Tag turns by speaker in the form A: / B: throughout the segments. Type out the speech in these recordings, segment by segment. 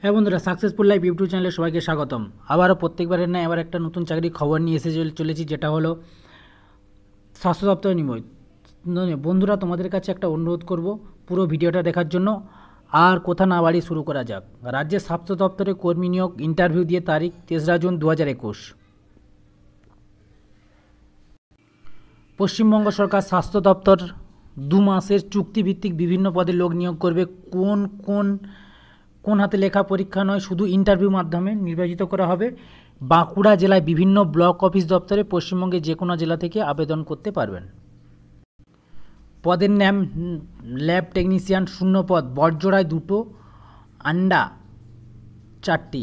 A: হ্যাঁ বন্ধুরা successful life YouTube চ্যানেলে সবাইকে স্বাগতম। আবারও প্রত্যেকবারের ন্যায় আবার একটা নতুন চাকরির খবর নিয়ে এসে চলে- চলেছি, যেটা হলো স্বাস্থ্য দপ্তর নিময় বন্ধুরা, তোমাদের কাছে একটা অনুরোধ করব পুরো ভিডিওটা দেখার জন্য। আর কোথা না বাড়ি শুরু করা যাক। রাজ্যের স্বাস্থ্য দপ্তরে কর্মী নিয়োগ ইন্টারভিউ দিয়ে তারিখ তেসরা জুন দু হাজার একুশ। পশ্চিমবঙ্গ সরকার স্বাস্থ্য দপ্তর দু মাসের চুক্তিভিত্তিক বিভিন্ন পদে লোক নিয়োগ করবে। কোন কোন কোন হাতে লেখা পরীক্ষা নয়, শুধু ইন্টারভিউ মাধ্যমে নির্বাচিত করা হবে। বাঁকুড়া জেলায় বিভিন্ন ব্লক অফিস দপ্তরে পশ্চিমবঙ্গের যে কোনো জেলা থেকে আবেদন করতে পারবেন। পদের নাম, ল্যাব টেকনিশিয়ান শূন্য পদ বর্জরায় দুটো, আন্ডা চারটি।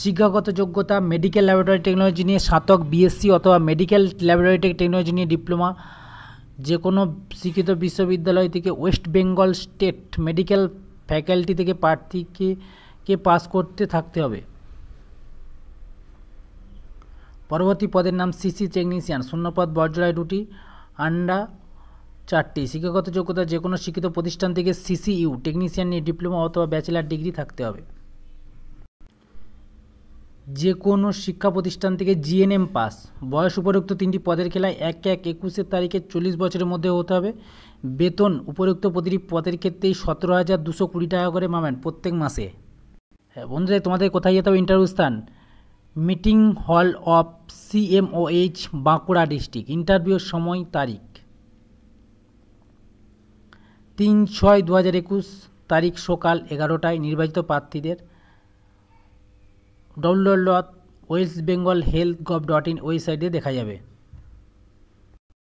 A: শিক্ষাগত যোগ্যতা মেডিকেল ল্যাবরেটরি টেকনোলজি নিয়ে স্নাতক বিএসসি অথবা মেডিকেল ল্যাবরেটরি টেকনোলজি নিয়ে ডিপ্লোমা যে কোনো শিক্ষিত বিশ্ববিদ্যালয় থেকে West Bengal state medical faculty থেকে প্রার্থীকে কে পাস করতে থাকতে হবে। পরবর্তী পদের নাম সিসি টেকনিশিয়ান শূন্যপদ বর্জরায় দুটি, আন্ডা চারটি। শিক্ষাগত যোগ্যতা যে কোনো শিক্ষিত প্রতিষ্ঠান থেকে সিসিইউ টেকনিশিয়ান নিয়ে ডিপ্লোমা অথবা ব্যাচেলার ডিগ্রি থাকতে হবে। যে কোনো শিক্ষা প্রতিষ্ঠান থেকে জিএনএম পাস। বয়স উপরোক্ত তিনটি পদের খেলায় এক এক একুশের তারিখে চল্লিশ বছরের মধ্যে হতে হবে। বেতন উপরোক্ত প্রতিটি পদের ক্ষেত্রেই সতেরো হাজার দুশো কুড়ি টাকা করে পাবেন প্রত্যেক মাসে। হ্যাঁ বন্ধুরা, তোমাদের কোথায় যেতে হবে? ইন্টারভিউ স্থান। Meeting hall of CMOH Bankura district. ইন্টারভিউর সময় তারিখ। তিন ছয় দু হাজার একুশ তারিখ সকাল এগারোটায় নির্বাচিত প্রার্থীদের। W dot West Bengal health gov dot in ওয়েবসাইটে দেখা যাবে।